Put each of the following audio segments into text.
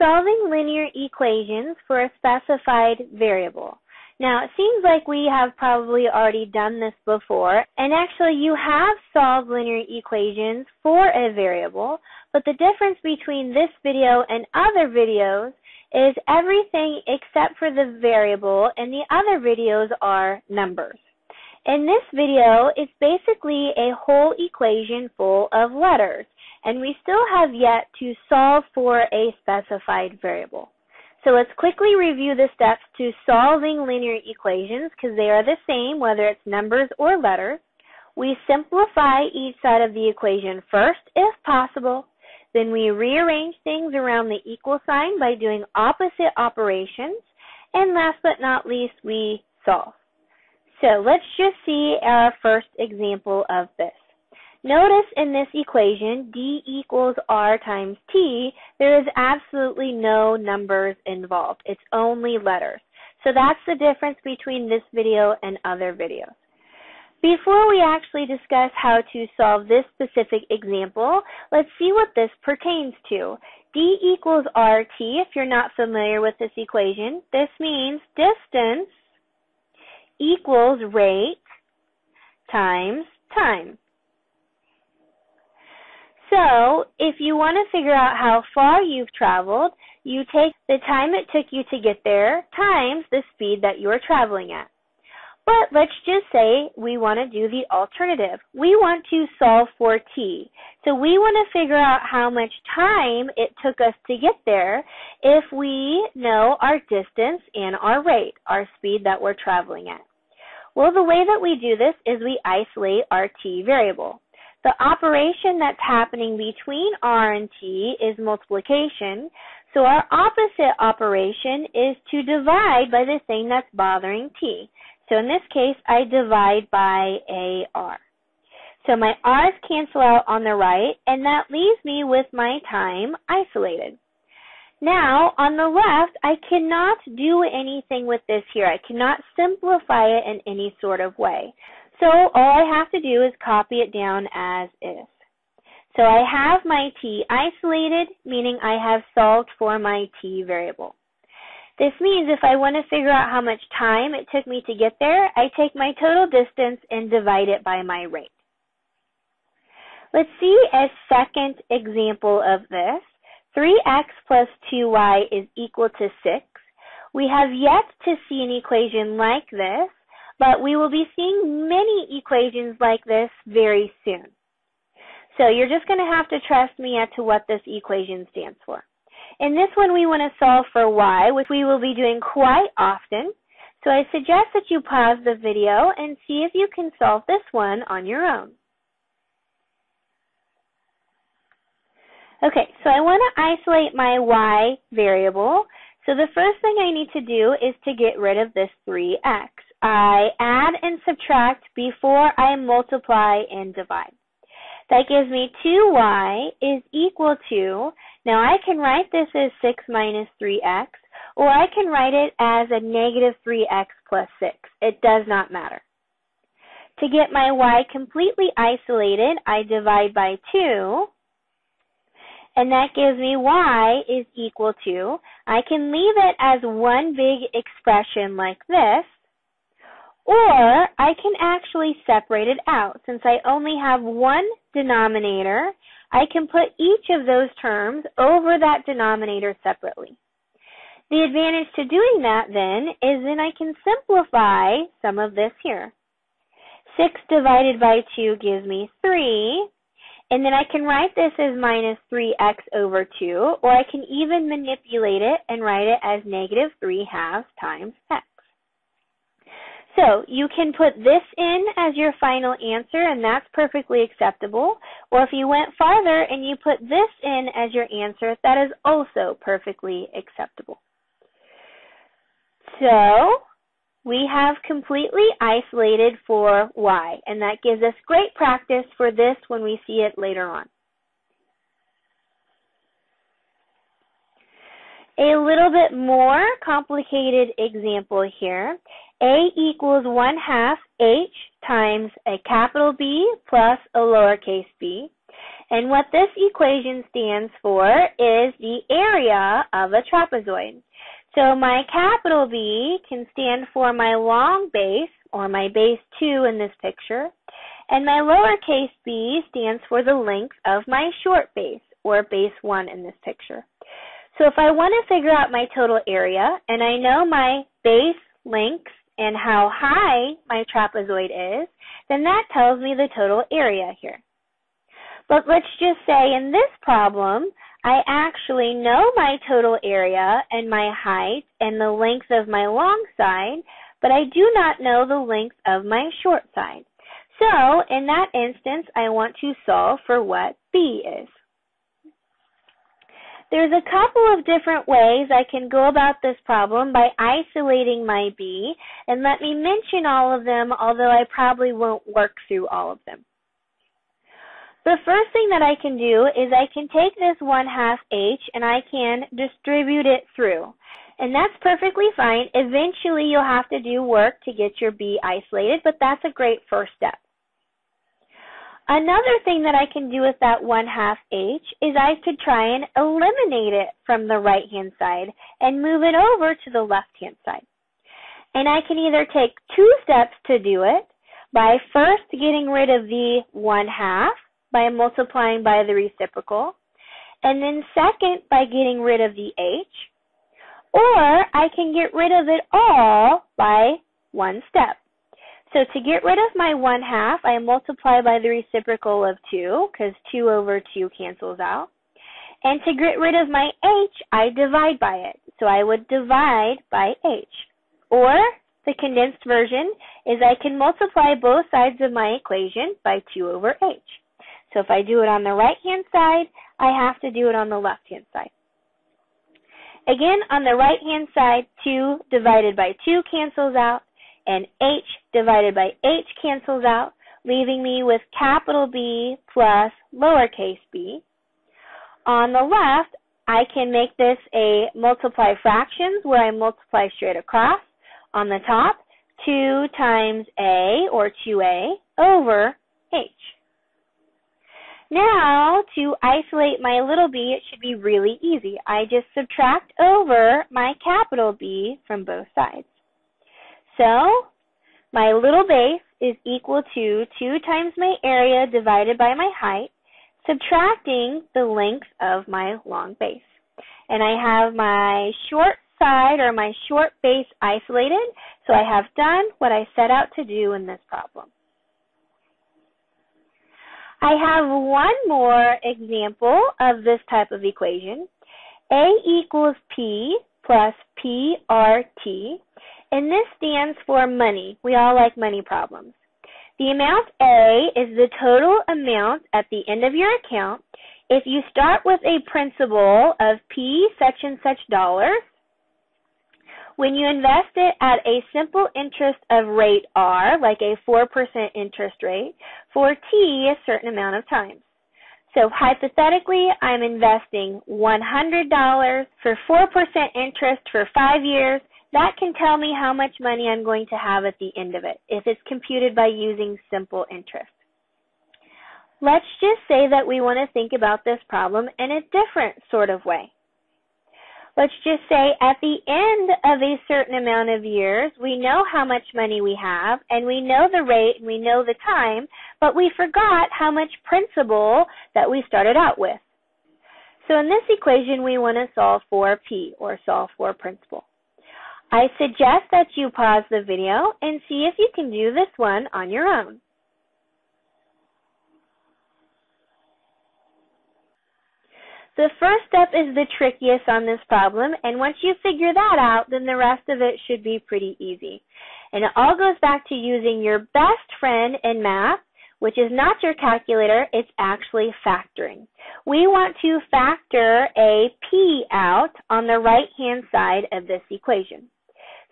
solving linear equations for a specified variable. Now, it seems like we have probably already done this before, and actually you have solved linear equations for a variable, but the difference between this video and other videos is everything except for the variable and the other videos are numbers. In this video, it's basically a whole equation full of letters, and we still have yet to solve for a specified variable. So let's quickly review the steps to solving linear equations because they are the same whether it's numbers or letters. We simplify each side of the equation first if possible. Then we rearrange things around the equal sign by doing opposite operations. And last but not least, we solve. So let's just see our first example of this. Notice in this equation, d equals r times t, there is absolutely no numbers involved. It's only letters. So that's the difference between this video and other videos. Before we actually discuss how to solve this specific example, let's see what this pertains to. d equals rt, if you're not familiar with this equation, this means distance equals rate times time. So, if you want to figure out how far you've traveled, you take the time it took you to get there times the speed that you're traveling at. But let's just say we want to do the alternative. We want to solve for t. So we want to figure out how much time it took us to get there if we know our distance and our rate, our speed that we're traveling at. Well, the way that we do this is we isolate our t variable. The operation that's happening between R and T is multiplication, so our opposite operation is to divide by the thing that's bothering T. So in this case, I divide by AR. So my R's cancel out on the right, and that leaves me with my time isolated. Now, on the left, I cannot do anything with this here. I cannot simplify it in any sort of way. So all I have to do is copy it down as is. So I have my t isolated, meaning I have solved for my t variable. This means if I want to figure out how much time it took me to get there, I take my total distance and divide it by my rate. Let's see a second example of this. 3x plus 2y is equal to 6. We have yet to see an equation like this, but we will be seeing many equations like this very soon. So you're just going to have to trust me as to what this equation stands for. In this one, we want to solve for y, which we will be doing quite often. So I suggest that you pause the video and see if you can solve this one on your own. Okay, so I want to isolate my y variable. So the first thing I need to do is to get rid of this 3x. I add and subtract before I multiply and divide. That gives me 2y is equal to, now I can write this as 6 minus 3x, or I can write it as a negative 3x plus 6. It does not matter. To get my y completely isolated, I divide by 2, and that gives me y is equal to, I can leave it as one big expression like this, or I can actually separate it out. Since I only have one denominator, I can put each of those terms over that denominator separately. The advantage to doing that then is then I can simplify some of this here. 6 divided by 2 gives me 3, and then I can write this as minus 3x over 2, or I can even manipulate it and write it as negative 3 halves times x. So you can put this in as your final answer, and that's perfectly acceptable. Or if you went farther and you put this in as your answer, that is also perfectly acceptable. So we have completely isolated for y, and that gives us great practice for this when we see it later on. A little bit more complicated example here. A equals 1 half H times a capital B plus a lowercase b. And what this equation stands for is the area of a trapezoid. So my capital B can stand for my long base, or my base 2 in this picture, and my lowercase b stands for the length of my short base, or base 1 in this picture. So if I want to figure out my total area, and I know my base length and how high my trapezoid is, then that tells me the total area here. But let's just say in this problem, I actually know my total area and my height and the length of my long side, but I do not know the length of my short side. So, in that instance, I want to solve for what B is. There's a couple of different ways I can go about this problem by isolating my B, and let me mention all of them, although I probably won't work through all of them. The first thing that I can do is I can take this 1 half h and I can distribute it through. And that's perfectly fine. Eventually you'll have to do work to get your b isolated, but that's a great first step. Another thing that I can do with that 1 half h is I could try and eliminate it from the right hand side and move it over to the left hand side. And I can either take two steps to do it by first getting rid of the 1 half by multiplying by the reciprocal, and then second by getting rid of the h, or I can get rid of it all by one step. So to get rid of my 1 half, I multiply by the reciprocal of 2, because 2 over 2 cancels out. And to get rid of my h, I divide by it. So I would divide by h. Or, the condensed version is I can multiply both sides of my equation by 2 over h. So if I do it on the right hand side, I have to do it on the left hand side. Again, on the right hand side, 2 divided by 2 cancels out, and h divided by h cancels out, leaving me with capital B plus lowercase b. On the left, I can make this a multiply fractions where I multiply straight across. On the top, 2 times a, or 2a, over h. Now, to isolate my little b, it should be really easy. I just subtract over my capital B from both sides. So, my little base is equal to 2 times my area divided by my height, subtracting the length of my long base. And I have my short side or my short base isolated, so I have done what I set out to do in this problem. I have one more example of this type of equation. A equals P plus PRT, and this stands for money. We all like money problems. The amount A is the total amount at the end of your account if you start with a principal of P such and such dollars when you invest it at a simple interest of rate R, like a 4% interest rate, for T a certain amount of times. So hypothetically, I'm investing $100 for 4% interest for five years. That can tell me how much money I'm going to have at the end of it if it's computed by using simple interest. Let's just say that we want to think about this problem in a different sort of way let's just say at the end of a certain amount of years, we know how much money we have and we know the rate and we know the time, but we forgot how much principal that we started out with. So in this equation, we want to solve for P or solve for principal. I suggest that you pause the video and see if you can do this one on your own. The first step is the trickiest on this problem, and once you figure that out, then the rest of it should be pretty easy. And it all goes back to using your best friend in math, which is not your calculator, it's actually factoring. We want to factor a p out on the right-hand side of this equation.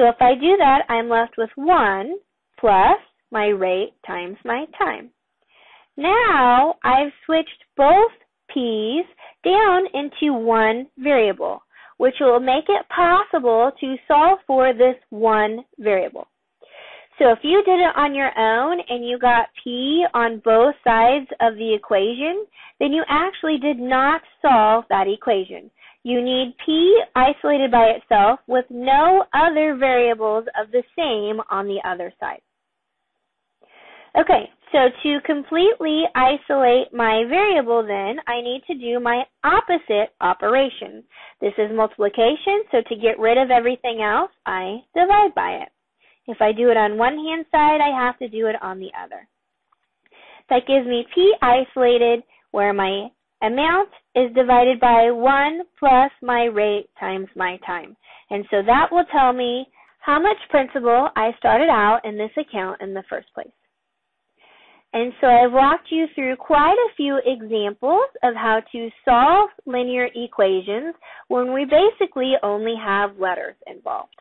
So if I do that, I'm left with 1 plus my rate times my time. Now, I've switched both p's down into one variable, which will make it possible to solve for this one variable. So if you did it on your own and you got P on both sides of the equation, then you actually did not solve that equation. You need P isolated by itself with no other variables of the same on the other side. Okay, so to completely isolate my variable then, I need to do my opposite operation. This is multiplication, so to get rid of everything else, I divide by it. If I do it on one hand side, I have to do it on the other. That gives me P isolated, where my amount is divided by 1 plus my rate times my time. And so that will tell me how much principal I started out in this account in the first place. And so I've walked you through quite a few examples of how to solve linear equations when we basically only have letters involved.